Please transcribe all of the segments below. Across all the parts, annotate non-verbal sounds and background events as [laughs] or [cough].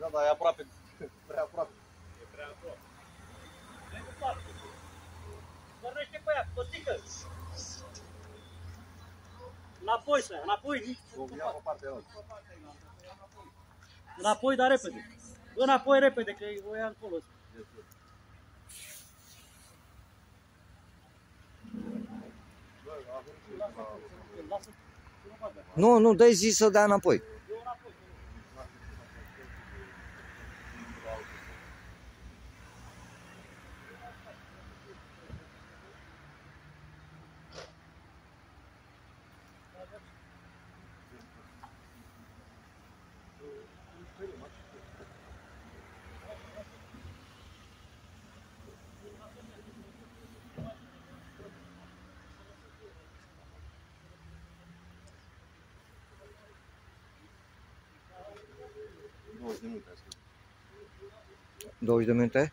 Da, dar e aproape. [laughs] Prea aproape. E prea aproape. Vezi cu toate. Vorbește pe ea, totică. Înapoi să ia, înapoi, nici. O ia pe partea asta. Înapoi, dar repede. Înapoi repede, că o ia încolo. Lasă. Nu, nu, dai zi să dea înapoi. Nu, de minute asta. 20 de minute?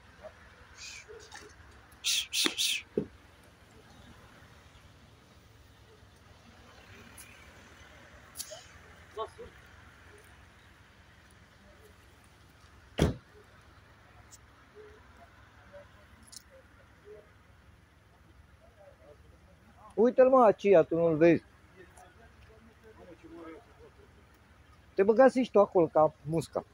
Lasă. Uite-l mă, aceea, tu nu-l vezi. Te băgați și tu acolo ca musca.